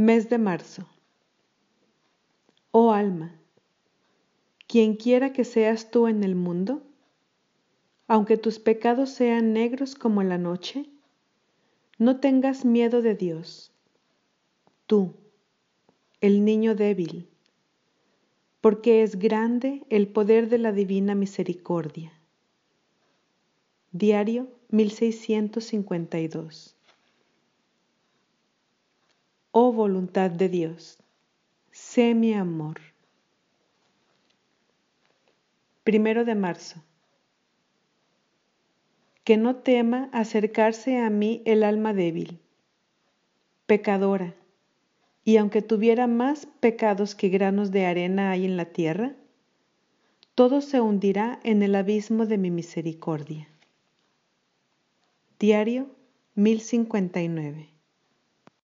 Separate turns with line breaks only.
Mes de marzo. Oh alma, quien quiera que seas tú en el mundo, aunque tus pecados sean negros como la noche, no tengas miedo de Dios. Tú, el niño débil, porque es grande el poder de la divina misericordia. Diario 1652 Oh voluntad de Dios, sé mi amor. Primero de marzo. Que no tema acercarse a mí el alma débil, pecadora, y aunque tuviera más pecados que granos de arena hay en la tierra, todo se hundirá en el abismo de mi misericordia. Diario 1059